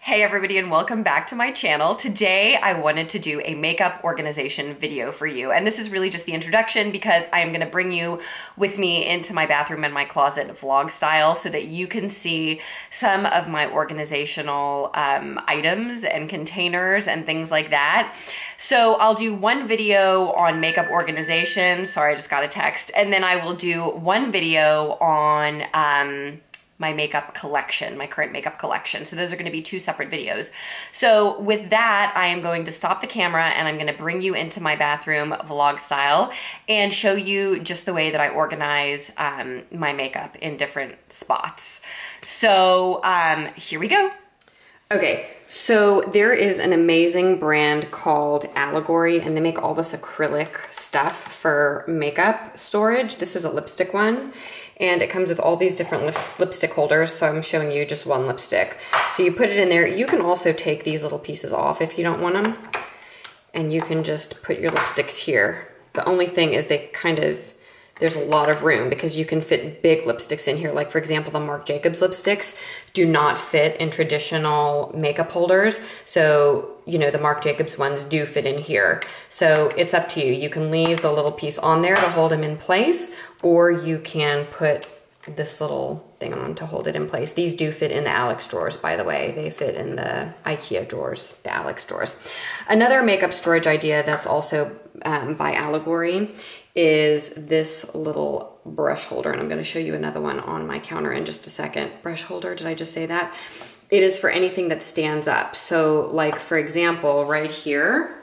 Hey everybody and welcome back to my channel. Today I wanted to do a makeup organization video for you and this is really just the introduction because I am going to bring you with me into my bathroom and my closet vlog style so that you can see some of my organizational um, items and containers and things like that. So I'll do one video on makeup organization. Sorry, I just got a text. And then I will do one video on um, my makeup collection, my current makeup collection. So those are gonna be two separate videos. So with that, I am going to stop the camera and I'm gonna bring you into my bathroom vlog style and show you just the way that I organize um, my makeup in different spots. So um, here we go. Okay, so there is an amazing brand called Allegory and they make all this acrylic stuff for makeup storage. This is a lipstick one and it comes with all these different lip lipstick holders. So I'm showing you just one lipstick. So you put it in there. You can also take these little pieces off if you don't want them and you can just put your lipsticks here. The only thing is they kind of there's a lot of room because you can fit big lipsticks in here. Like for example, the Marc Jacobs lipsticks do not fit in traditional makeup holders. So, you know, the Marc Jacobs ones do fit in here. So it's up to you. You can leave the little piece on there to hold them in place, or you can put this little thing on to hold it in place. These do fit in the Alex drawers, by the way. They fit in the Ikea drawers, the Alex drawers. Another makeup storage idea that's also um, by Allegory is this little brush holder. And I'm gonna show you another one on my counter in just a second. Brush holder, did I just say that? It is for anything that stands up. So like for example, right here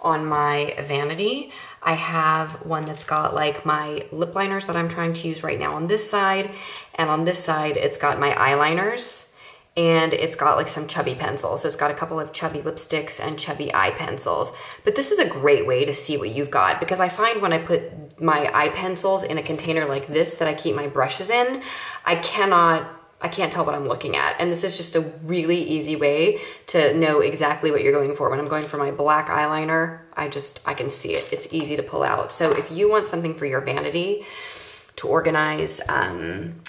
on my vanity, I have one that's got like my lip liners that I'm trying to use right now on this side. And on this side, it's got my eyeliners and it's got like some chubby pencils. So it's got a couple of chubby lipsticks and chubby eye pencils. But this is a great way to see what you've got because I find when I put my eye pencils in a container like this that I keep my brushes in, I cannot I can't tell what I'm looking at. And this is just a really easy way to know exactly what you're going for. When I'm going for my black eyeliner, I just, I can see it. It's easy to pull out. So if you want something for your vanity to organize, um,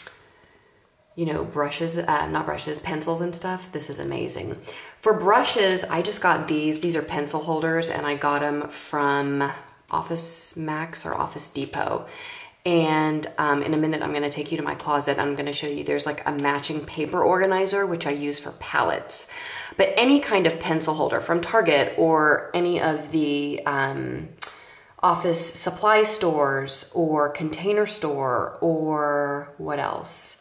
you know, brushes, uh, not brushes, pencils and stuff, this is amazing. For brushes, I just got these. These are pencil holders and I got them from Office Max or Office Depot. And um, in a minute, I'm gonna take you to my closet. I'm gonna show you, there's like a matching paper organizer, which I use for palettes. But any kind of pencil holder from Target or any of the um, office supply stores or container store or what else?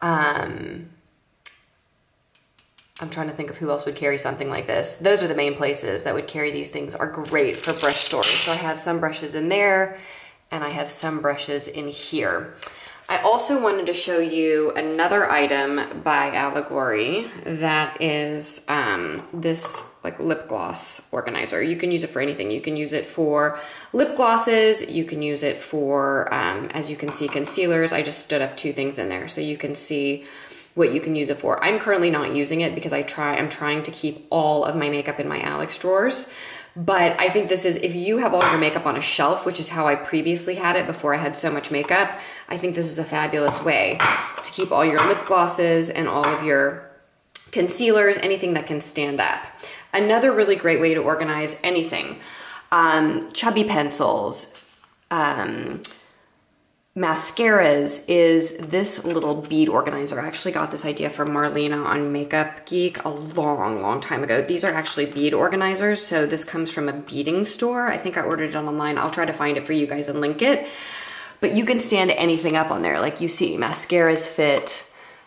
Um, I'm trying to think of who else would carry something like this. Those are the main places that would carry these things are great for brush storage. So I have some brushes in there and I have some brushes in here. I also wanted to show you another item by Allegory that is um, this like lip gloss organizer. You can use it for anything. You can use it for lip glosses. You can use it for, um, as you can see, concealers. I just stood up two things in there so you can see what you can use it for. I'm currently not using it because I try, I'm trying to keep all of my makeup in my Alex drawers. But I think this is, if you have all your makeup on a shelf, which is how I previously had it before I had so much makeup, I think this is a fabulous way to keep all your lip glosses and all of your concealers, anything that can stand up. Another really great way to organize anything, um, chubby pencils, um, mascaras is this little bead organizer. I actually got this idea from Marlena on Makeup Geek a long, long time ago. These are actually bead organizers. So this comes from a beading store. I think I ordered it online. I'll try to find it for you guys and link it. But you can stand anything up on there. Like you see, mascaras fit,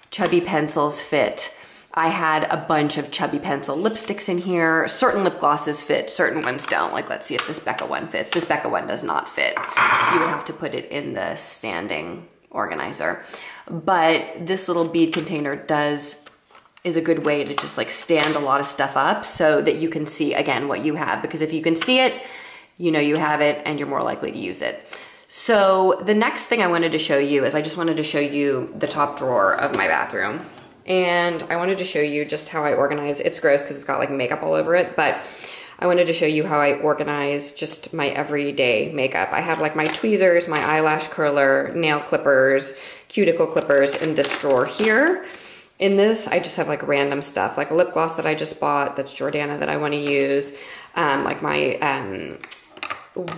chubby pencils fit, I had a bunch of chubby pencil lipsticks in here. Certain lip glosses fit, certain ones don't. Like let's see if this Becca one fits. This Becca one does not fit. You would have to put it in the standing organizer. But this little bead container does is a good way to just like stand a lot of stuff up so that you can see again what you have because if you can see it, you know you have it and you're more likely to use it. So the next thing I wanted to show you is I just wanted to show you the top drawer of my bathroom and I wanted to show you just how I organize. It's gross because it's got like makeup all over it, but I wanted to show you how I organize just my everyday makeup. I have like my tweezers, my eyelash curler, nail clippers, cuticle clippers in this drawer here. In this, I just have like random stuff, like a lip gloss that I just bought that's Jordana that I want to use. Um, like my, um,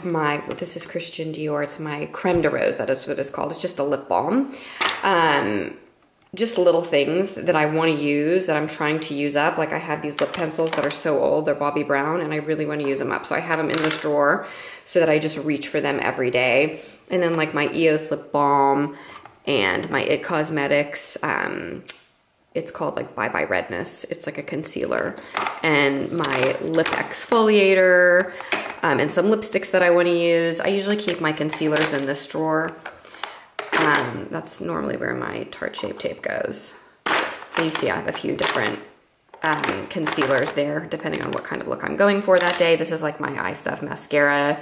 my, this is Christian Dior. It's my creme de rose. That is what it's called. It's just a lip balm. Um, just little things that I want to use that I'm trying to use up. Like I have these lip pencils that are so old, they're Bobbi Brown, and I really want to use them up. So I have them in this drawer so that I just reach for them every day. And then like my EOS lip balm and my IT Cosmetics, um, it's called like Bye Bye Redness. It's like a concealer. And my lip exfoliator um, and some lipsticks that I want to use. I usually keep my concealers in this drawer. Um, that's normally where my Tarte Shape Tape goes. So you see I have a few different um, concealers there, depending on what kind of look I'm going for that day. This is like my eye stuff mascara,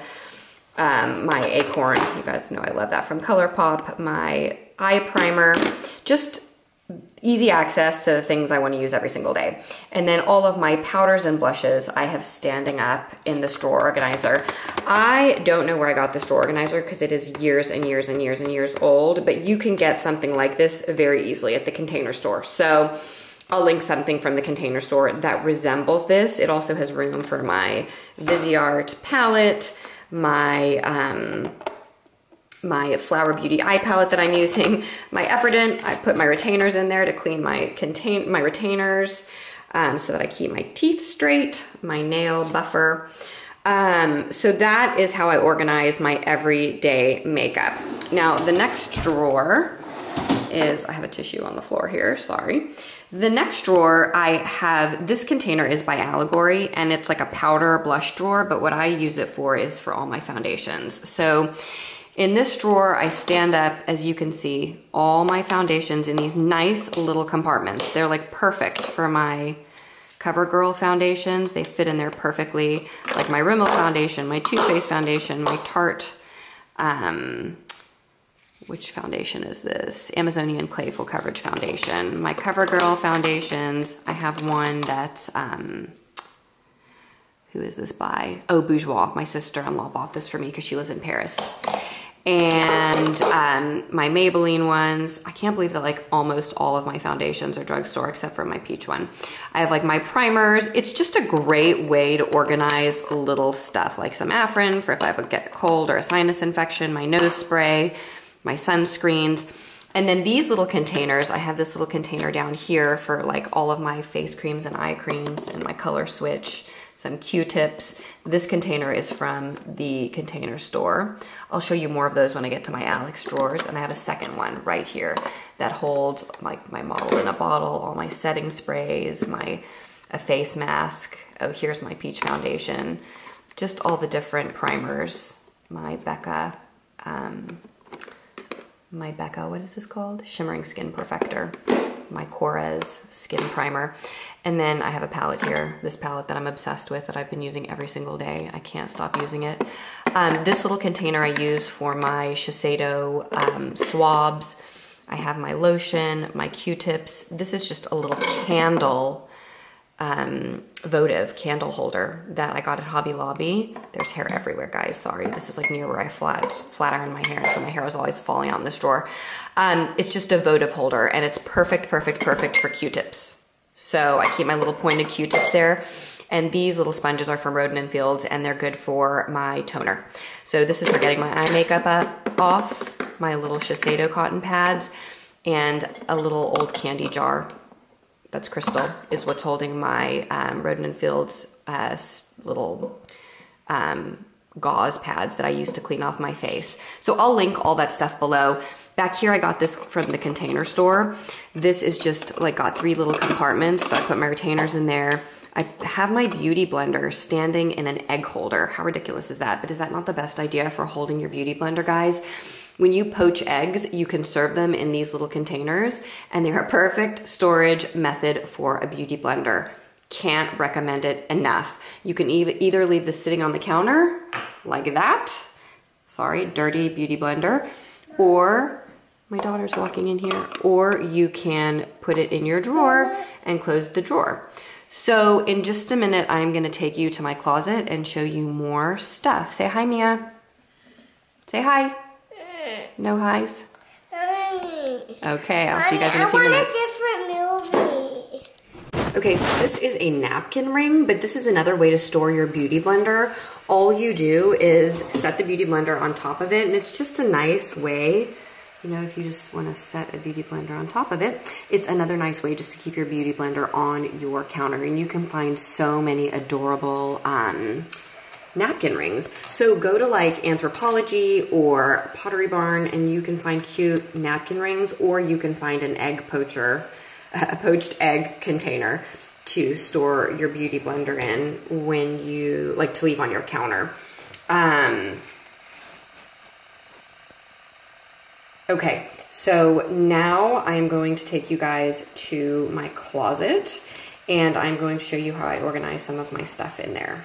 um, my Acorn, you guys know I love that from ColourPop, my eye primer, just easy access to the things I want to use every single day. And then all of my powders and blushes I have standing up in this drawer organizer. I don't know where I got this drawer organizer because it is years and years and years and years old, but you can get something like this very easily at the container store. So I'll link something from the container store that resembles this. It also has room for my Viseart palette, my um, my Flower Beauty eye palette that I'm using, my Efferdent. I put my retainers in there to clean my contain my retainers um, so that I keep my teeth straight, my nail buffer. Um, so that is how I organize my everyday makeup. Now the next drawer is, I have a tissue on the floor here, sorry. The next drawer I have, this container is by Allegory and it's like a powder blush drawer, but what I use it for is for all my foundations. So in this drawer, I stand up, as you can see, all my foundations in these nice little compartments. They're like perfect for my CoverGirl foundations. They fit in there perfectly. Like my Rimmel foundation, my Too Faced foundation, my Tarte, um, which foundation is this? Amazonian Clay Full Coverage Foundation. My CoverGirl foundations, I have one that's, um, who is this by? Oh, Bourjois. My sister-in-law bought this for me because she lives in Paris and um, my Maybelline ones. I can't believe that like almost all of my foundations are drugstore except for my peach one. I have like my primers. It's just a great way to organize little stuff like some Afrin for if I ever get a cold or a sinus infection, my nose spray, my sunscreens. And then these little containers, I have this little container down here for like all of my face creams and eye creams and my color switch some Q-tips. This container is from the container store. I'll show you more of those when I get to my Alex drawers. And I have a second one right here that holds like my model in a bottle, all my setting sprays, my a face mask. Oh, here's my peach foundation. Just all the different primers. My Becca, um, my Becca, what is this called? Shimmering Skin Perfector my Korres skin primer. And then I have a palette here, this palette that I'm obsessed with that I've been using every single day. I can't stop using it. Um, this little container I use for my Shiseido um, swabs. I have my lotion, my Q-tips. This is just a little candle um, votive candle holder that I got at Hobby Lobby. There's hair everywhere, guys. Sorry. This is like near where I flat, flat iron my hair, so my hair is always falling out in this drawer. Um, it's just a votive holder, and it's perfect, perfect, perfect for Q-tips. So I keep my little pointed Q-tips there. And these little sponges are from Rodan & Fields, and they're good for my toner. So this is for getting my eye makeup up, off, my little Shiseido cotton pads, and a little old candy jar that's crystal, is what's holding my um, Rodan & Fields uh, little um, gauze pads that I use to clean off my face. So I'll link all that stuff below. Back here, I got this from the container store. This is just like got three little compartments. So I put my retainers in there. I have my beauty blender standing in an egg holder. How ridiculous is that? But is that not the best idea for holding your beauty blender, guys? When you poach eggs, you can serve them in these little containers and they're a perfect storage method for a beauty blender. Can't recommend it enough. You can either leave this sitting on the counter like that. Sorry, dirty beauty blender. Or, my daughter's walking in here. Or you can put it in your drawer and close the drawer. So in just a minute, I'm gonna take you to my closet and show you more stuff. Say hi, Mia. Say hi. No highs? Okay, I'll see you guys in a few minutes. I want a different movie. Okay, so this is a napkin ring, but this is another way to store your beauty blender. All you do is set the beauty blender on top of it, and it's just a nice way, you know, if you just wanna set a beauty blender on top of it, it's another nice way just to keep your beauty blender on your counter. And you can find so many adorable, um, napkin rings. So go to like Anthropologie or Pottery Barn and you can find cute napkin rings or you can find an egg poacher a poached egg container to store your beauty blender in when you like to leave on your counter. Um, okay, so now I'm going to take you guys to my closet and I'm going to show you how I organize some of my stuff in there.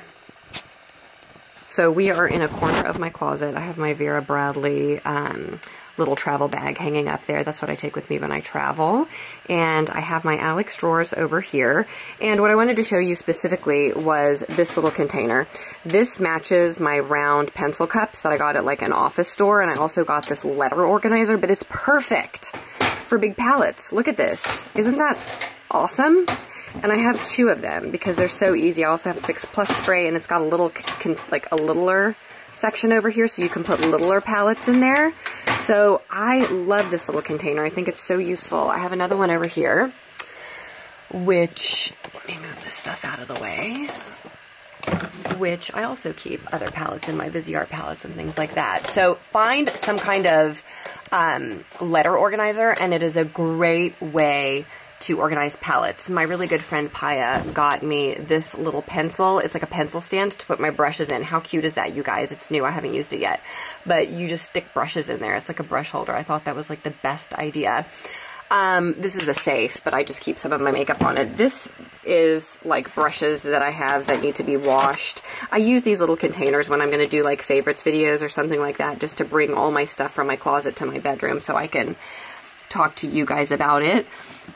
So we are in a corner of my closet. I have my Vera Bradley um, little travel bag hanging up there. That's what I take with me when I travel. And I have my Alex drawers over here. And what I wanted to show you specifically was this little container. This matches my round pencil cups that I got at like an office store. And I also got this letter organizer, but it's perfect for big palettes. Look at this. Isn't that awesome? And I have two of them because they're so easy. I also have Fix Plus spray and it's got a little, like a littler section over here so you can put littler palettes in there. So I love this little container. I think it's so useful. I have another one over here, which, let me move this stuff out of the way, which I also keep other palettes in my Viseart palettes and things like that. So find some kind of um, letter organizer and it is a great way to organize palettes. My really good friend Paya got me this little pencil. It's like a pencil stand to put my brushes in. How cute is that, you guys? It's new. I haven't used it yet. But you just stick brushes in there. It's like a brush holder. I thought that was like the best idea. Um, this is a safe, but I just keep some of my makeup on it. This is like brushes that I have that need to be washed. I use these little containers when I'm going to do like favorites videos or something like that just to bring all my stuff from my closet to my bedroom so I can talk to you guys about it.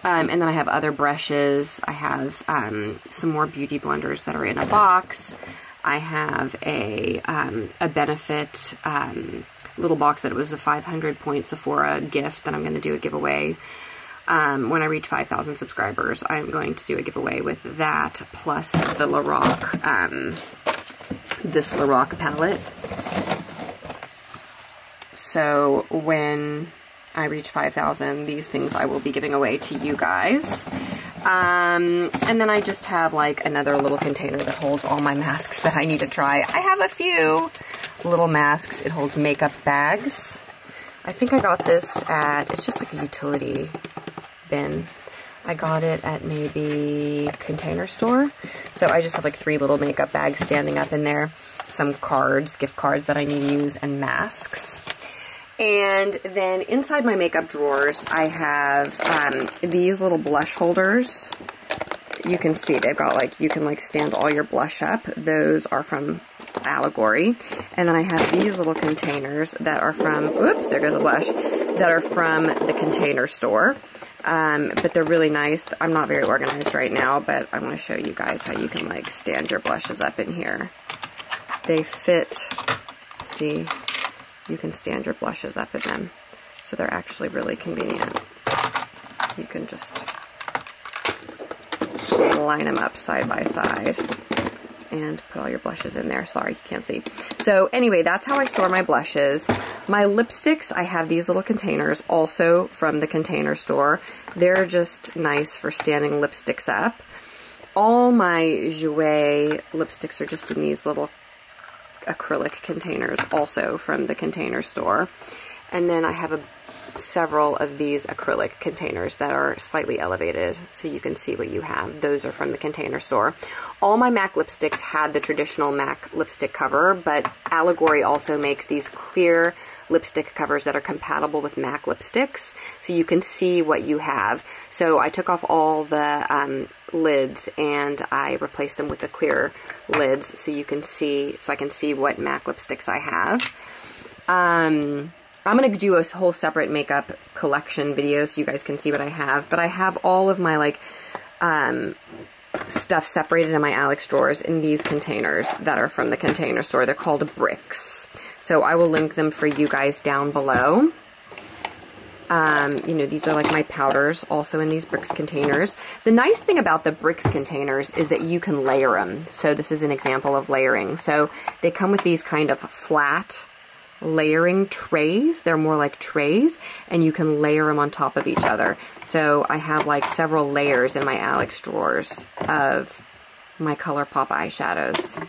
Um, and then I have other brushes. I have um, some more beauty blenders that are in a box. I have a, um, a Benefit um, little box that was a 500 point Sephora gift that I'm going to do a giveaway. Um, when I reach 5,000 subscribers, I'm going to do a giveaway with that plus the Lorac, um, this Lorac palette. So when I reach 5,000, these things I will be giving away to you guys. Um, and then I just have like another little container that holds all my masks that I need to try. I have a few little masks. It holds makeup bags. I think I got this at, it's just like a utility bin. I got it at maybe Container Store. So I just have like three little makeup bags standing up in there. Some cards, gift cards that I need to use, and masks. And then inside my makeup drawers, I have um, these little blush holders. You can see they've got like, you can like stand all your blush up. Those are from Allegory. And then I have these little containers that are from, oops, there goes a blush, that are from the container store. Um, but they're really nice. I'm not very organized right now, but I want to show you guys how you can like stand your blushes up in here. They fit, see, you can stand your blushes up in them. So they're actually really convenient. You can just line them up side by side and put all your blushes in there. Sorry, you can't see. So anyway, that's how I store my blushes. My lipsticks, I have these little containers also from the container store. They're just nice for standing lipsticks up. All my Jouer lipsticks are just in these little acrylic containers also from the container store. And then I have a, several of these acrylic containers that are slightly elevated so you can see what you have. Those are from the container store. All my MAC lipsticks had the traditional MAC lipstick cover, but Allegory also makes these clear lipstick covers that are compatible with MAC lipsticks so you can see what you have. So I took off all the um, lids and I replaced them with the clear lids so you can see, so I can see what MAC lipsticks I have. Um, I'm going to do a whole separate makeup collection video so you guys can see what I have, but I have all of my like um, stuff separated in my Alex drawers in these containers that are from the container store. They're called bricks. So I will link them for you guys down below. Um, you know, these are like my powders also in these bricks containers. The nice thing about the bricks containers is that you can layer them. So this is an example of layering. So they come with these kind of flat layering trays. They're more like trays and you can layer them on top of each other. So I have like several layers in my Alex drawers of my ColourPop eyeshadows,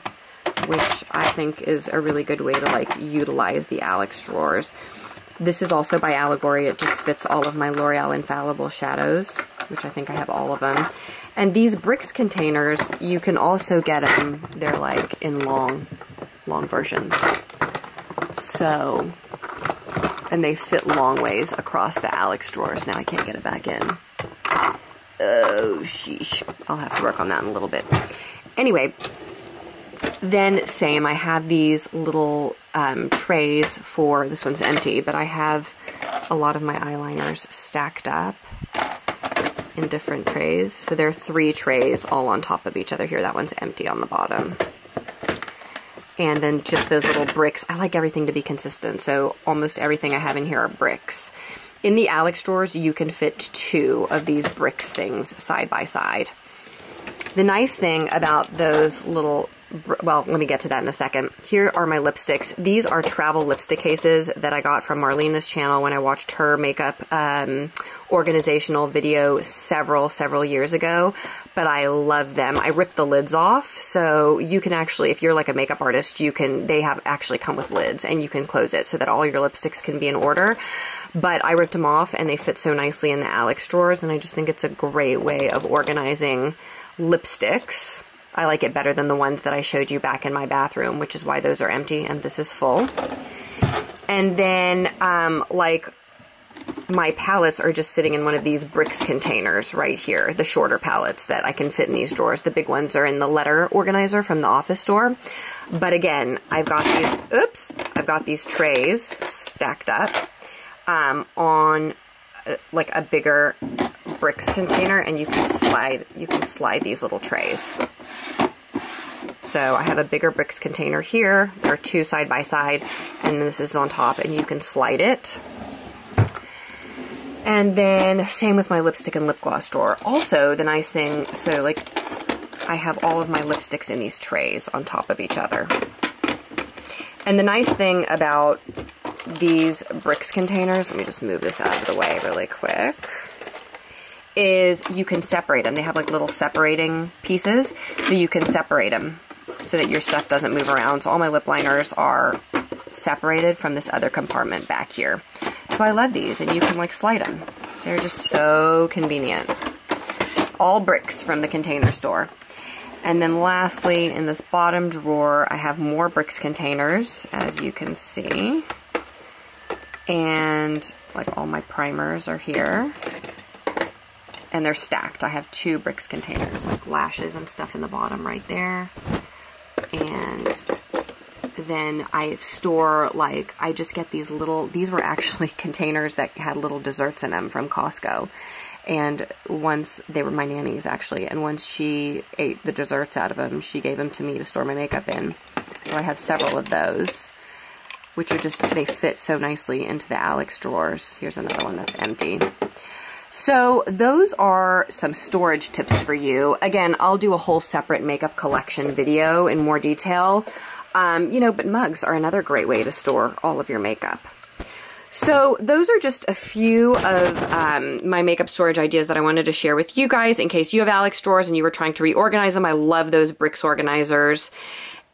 which I think is a really good way to like utilize the Alex drawers. This is also by Allegory. It just fits all of my L'Oreal Infallible shadows, which I think I have all of them. And these bricks containers, you can also get them, they're like in long, long versions. So, and they fit long ways across the Alex drawers. Now I can't get it back in. Oh, sheesh. I'll have to work on that in a little bit. Anyway, then same, I have these little um, trays for, this one's empty, but I have a lot of my eyeliners stacked up in different trays. So there are three trays all on top of each other here. That one's empty on the bottom. And then just those little bricks. I like everything to be consistent, so almost everything I have in here are bricks. In the Alex drawers, you can fit two of these bricks things side by side. The nice thing about those little well, let me get to that in a second. Here are my lipsticks. These are travel lipstick cases that I got from Marlena's channel when I watched her makeup um, organizational video several, several years ago, but I love them. I ripped the lids off, so you can actually, if you're like a makeup artist, you can, they have actually come with lids and you can close it so that all your lipsticks can be in order. But I ripped them off and they fit so nicely in the Alex drawers and I just think it's a great way of organizing lipsticks. I like it better than the ones that I showed you back in my bathroom, which is why those are empty and this is full. And then, um, like, my palettes are just sitting in one of these bricks containers right here, the shorter palettes that I can fit in these drawers. The big ones are in the letter organizer from the office store. But again, I've got these, oops, I've got these trays stacked up um, on uh, like a bigger bricks container and you can slide, you can slide these little trays. So I have a bigger bricks container here. There are two side by side and this is on top and you can slide it. And then same with my lipstick and lip gloss drawer. Also the nice thing, so like I have all of my lipsticks in these trays on top of each other. And the nice thing about these bricks containers, let me just move this out of the way really quick is you can separate them. They have like little separating pieces, so you can separate them so that your stuff doesn't move around. So all my lip liners are separated from this other compartment back here. So I love these, and you can like slide them. They're just so convenient. All bricks from the container store. And then lastly, in this bottom drawer, I have more bricks containers, as you can see. And like all my primers are here and they're stacked. I have two bricks containers, like lashes and stuff in the bottom right there. And then I store, like, I just get these little, these were actually containers that had little desserts in them from Costco. And once, they were my nanny's actually, and once she ate the desserts out of them, she gave them to me to store my makeup in. So I have several of those, which are just, they fit so nicely into the Alex drawers. Here's another one that's empty. So those are some storage tips for you. Again, I'll do a whole separate makeup collection video in more detail. Um, you know, but mugs are another great way to store all of your makeup. So those are just a few of um, my makeup storage ideas that I wanted to share with you guys in case you have Alex drawers and you were trying to reorganize them. I love those bricks organizers.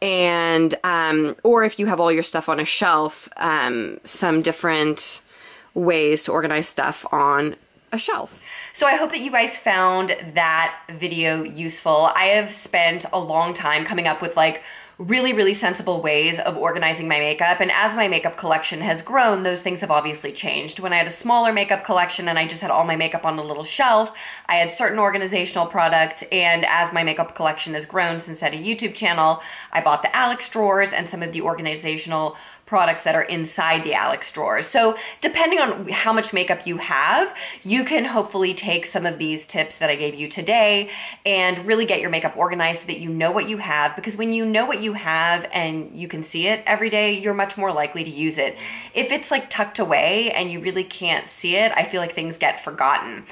And, um, or if you have all your stuff on a shelf, um, some different ways to organize stuff on a shelf. So I hope that you guys found that video useful. I have spent a long time coming up with like really, really sensible ways of organizing my makeup. And as my makeup collection has grown, those things have obviously changed. When I had a smaller makeup collection and I just had all my makeup on a little shelf, I had certain organizational products. And as my makeup collection has grown since I had a YouTube channel, I bought the Alex drawers and some of the organizational products that are inside the Alex drawers. So, depending on how much makeup you have, you can hopefully take some of these tips that I gave you today and really get your makeup organized so that you know what you have. Because when you know what you have and you can see it every day, you're much more likely to use it. If it's like tucked away and you really can't see it, I feel like things get forgotten.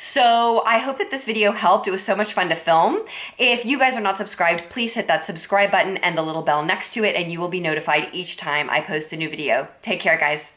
So I hope that this video helped. It was so much fun to film. If you guys are not subscribed, please hit that subscribe button and the little bell next to it and you will be notified each time I post a new video. Take care, guys.